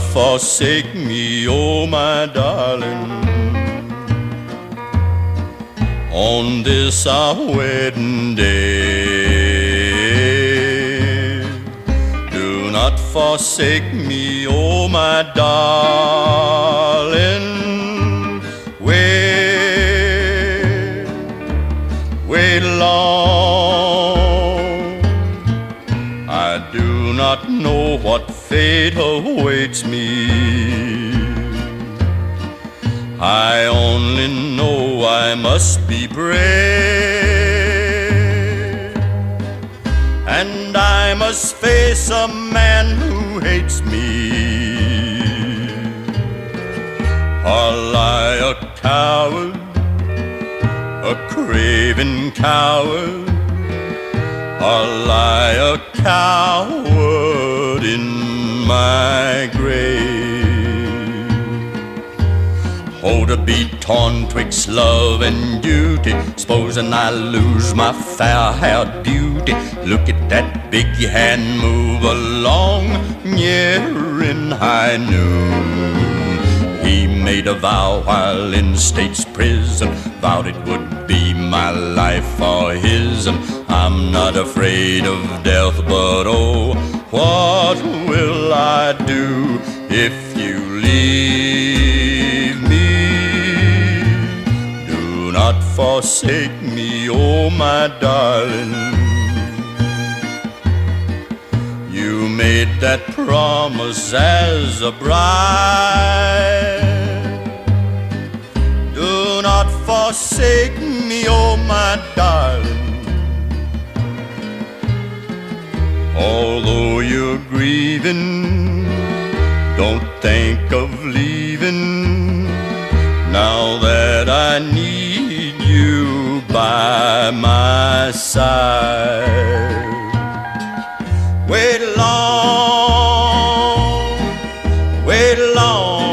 forsake me, oh my darling. On this our wedding day, do not forsake me, oh my darling. Wait, wait long. Not know what fate awaits me. I only know I must be brave, and I must face a man who hates me. Or lie a coward, a craven coward, or lie a coward in my grave. Oh, to be torn twixt love and duty, supposing I lose my fair haired beauty. Look at that big hand move along, nearing high noon. He made a vow while in state's prison, vowed it would be my life or his. I'm not afraid of death, but oh, what will I do if you leave me? Do not forsake me, oh my darling. You made that promise as a bride. Do not forsake me, oh my darling. Although you're grieving, don't think of leaving. Now that I need you by my side. Wait long, wait long.